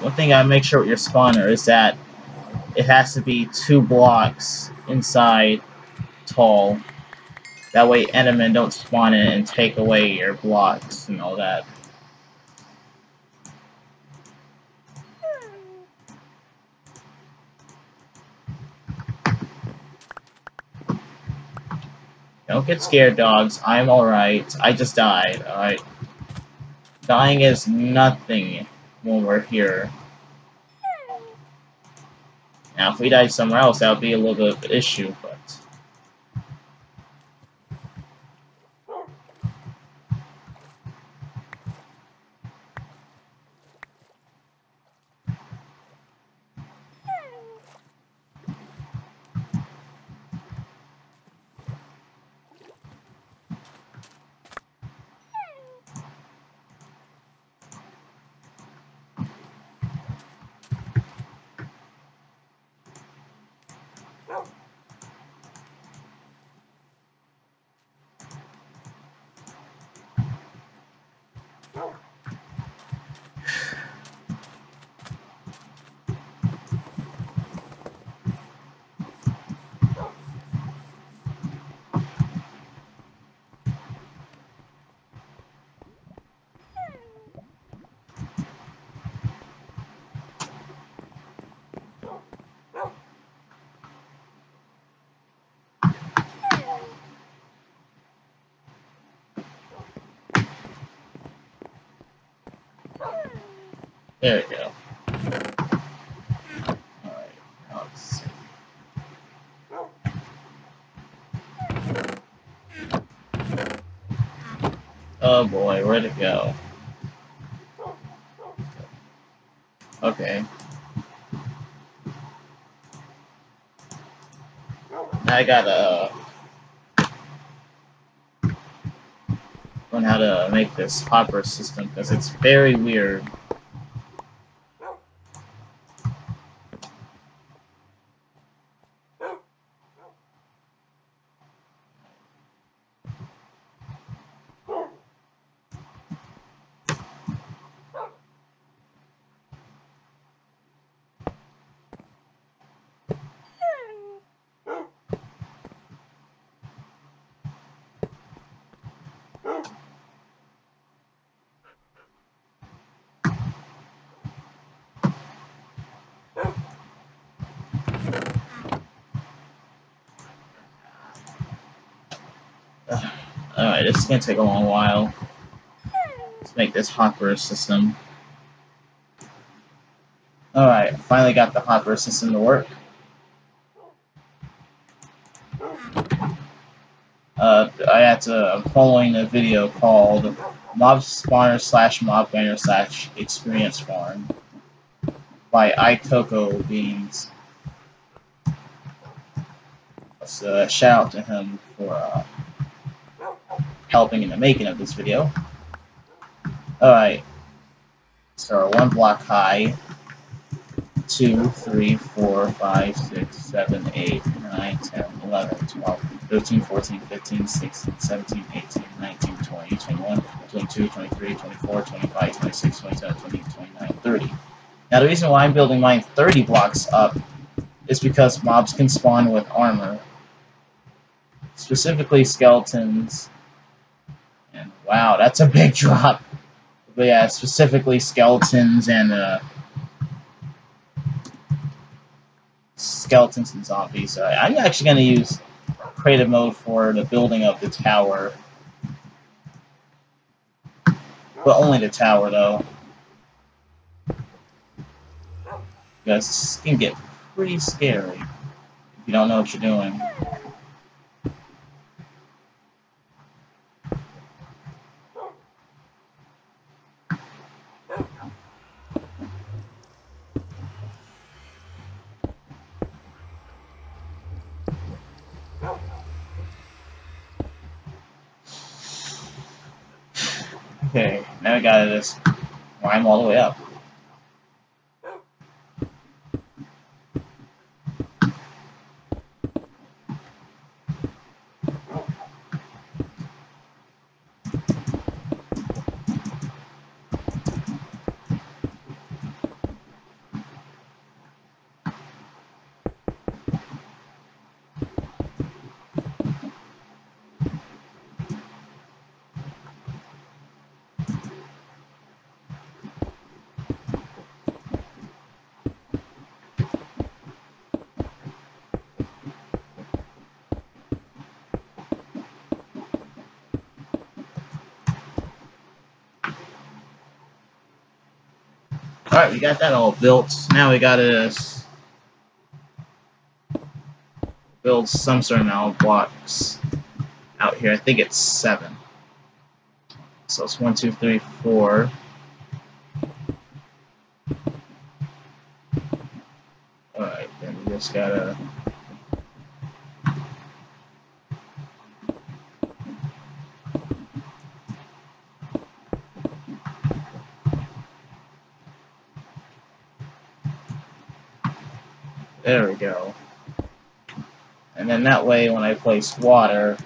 one thing I make sure with your spawner is that it has to be two blocks inside tall. That way Endermen don't spawn in and take away your blocks and all that. Don't get scared, dogs. I'm alright. I just died, alright? Dying is nothing when we're here. Now, if we died somewhere else, that would be a little bit of an issue, but... There we go. Oh boy, where'd it go? Okay. I gotta uh, learn how to make this hopper system because it's very weird. Alright, this is gonna take a long while. Let's make this hopper system. Alright, finally got the hopper system to work. Uh, I had to, I'm following a video called Mob Spawner slash Mob Banner slash Experience Farm by iCoco Beans. So, uh, shout out to him for uh, helping in the making of this video. Alright, so one block high, 2, 3, 4, 5, 6, 7, 8, 9, 10, 11, 12, 13, 14, 15, 16, 17, 18, 19, 20, 21, 22, 23, 24, 25, 26, 27, 28, 29, 30. Now the reason why I'm building mine 30 blocks up is because mobs can spawn with armor. Specifically skeletons. Wow, that's a big drop. But yeah, specifically skeletons and uh, skeletons and zombies. Uh, I'm actually going to use creative mode for the building of the tower. But only the tower, though. Because this can get pretty scary if you don't know what you're doing. Okay, now we got this climb all the way up. Alright, we got that all built. Now we gotta build some sort of amount blocks out here. I think it's seven. So it's one, two, three, four. Alright, then we just gotta There we go. And then that way when I place water,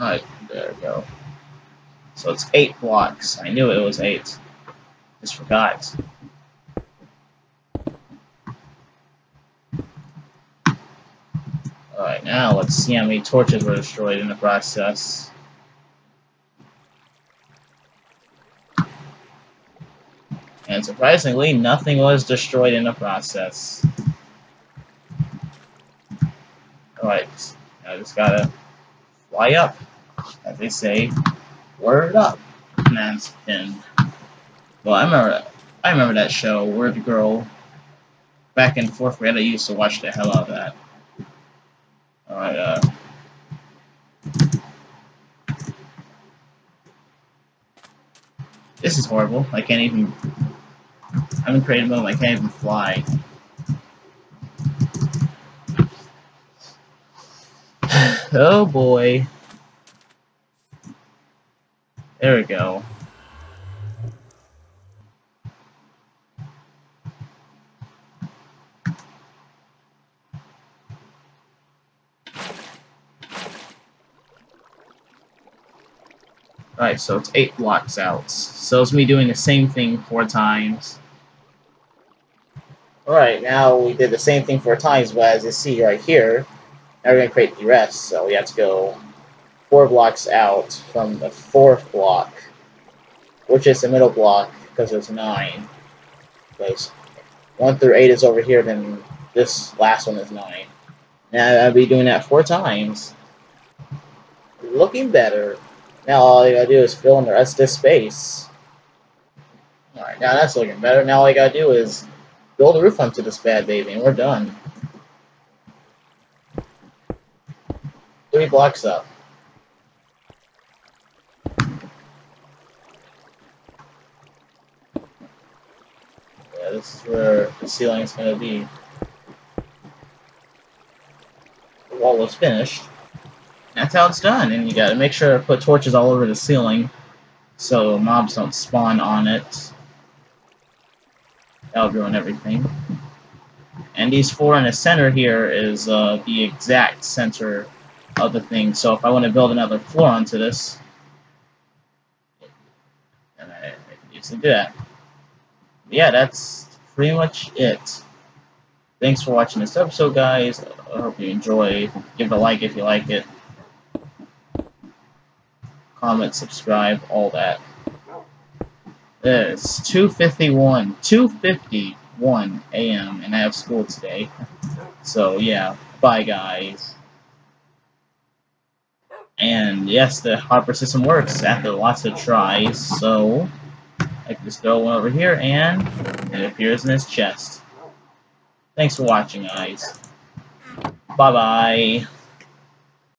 Alright, So it's eight blocks. I knew it was eight. Just forgot. Alright, now let's see how many torches were destroyed in the process. And surprisingly, nothing was destroyed in the process. Alright, I just gotta fly up as they say, word up, man's pinned. Well, I remember, I remember that show, Word Girl, back in fourth grade. I used to watch the hell out of that. All right, uh. This is horrible. I can't even. I'm in creative mode. I can't even fly. oh boy. There we go. Alright, so it's eight blocks out. So it's me doing the same thing four times. Alright, now we did the same thing four times, but as you see right here, now we're going to create the rest, so we have to go four blocks out from the fourth block, which is the middle block, because there's nine. Because one through eight is over here, then this last one is nine. Now I'll be doing that four times. Looking better. Now all you gotta do is fill in the rest of this space. Alright, now that's looking better. Now all you gotta do is build a roof onto this bad baby, and we're done. Three blocks up. This is where the ceiling is going to be. The wall is finished. That's how it's done, and you gotta make sure to put torches all over the ceiling so mobs don't spawn on it. That'll ruin everything. And these four in the center here is uh, the exact center of the thing. So if I want to build another floor onto this, and I, I can easily do that. Yeah, that's pretty much it. Thanks for watching this episode, guys. I hope you enjoy. Give it a like if you like it. Comment, subscribe, all that. It's 2.51. 2.51 a.m. and I have school today. So, yeah. Bye, guys. And, yes, the Hopper system works after lots of tries, so... I can just go over here and it appears in his chest. Thanks for watching, guys. Bye-bye.